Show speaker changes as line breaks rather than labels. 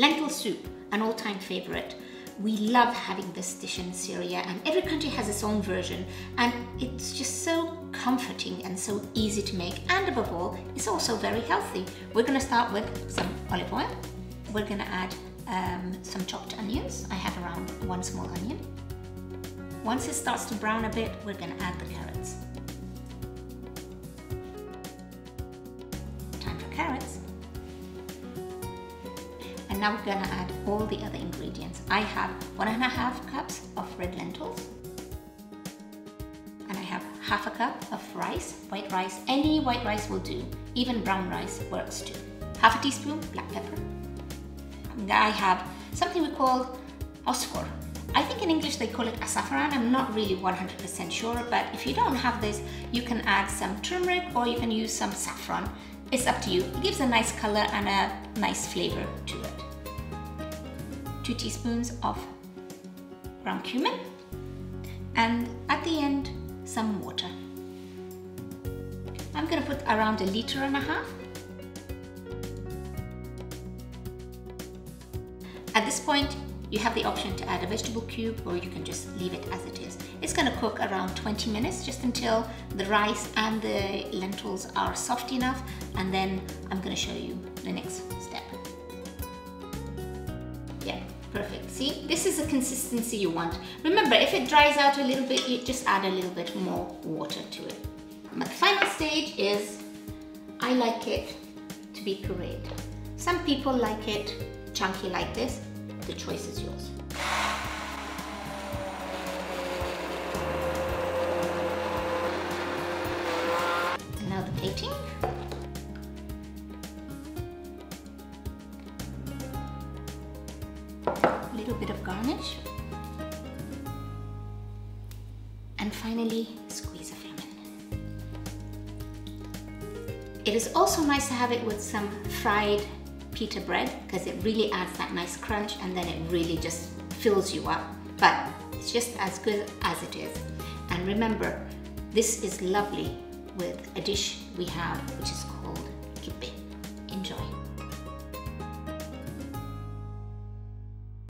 Lentil soup, an all-time favorite. We love having this dish in Syria and every country has its own version and it's just so comforting and so easy to make and above all, it's also very healthy. We're gonna start with some olive oil. We're gonna add um, some chopped onions. I have around one small onion. Once it starts to brown a bit, we're gonna add the carrots. Time for carrots. Now we're gonna add all the other ingredients. I have one and a half cups of red lentils. And I have half a cup of rice, white rice. Any white rice will do. Even brown rice works too. Half a teaspoon black pepper. And I have something we call osfor. I think in English they call it saffron. I'm not really 100% sure, but if you don't have this, you can add some turmeric or you can use some saffron. It's up to you. It gives a nice color and a nice flavor to it. Two teaspoons of ground cumin and at the end, some water. I'm gonna put around a liter and a half. At this point, you have the option to add a vegetable cube or you can just leave it as it is. It's gonna cook around 20 minutes just until the rice and the lentils are soft enough and then I'm gonna show you the next step. Yeah, perfect. See, this is the consistency you want. Remember, if it dries out a little bit, you just add a little bit more water to it. But the final stage is, I like it to be pureed. Some people like it chunky like this, the choice is yours. A little bit of garnish. And finally, squeeze of lemon. It is also nice to have it with some fried pita bread because it really adds that nice crunch and then it really just fills you up. But it's just as good as it is. And remember, this is lovely with a dish we have which is called kibbeh. Enjoy.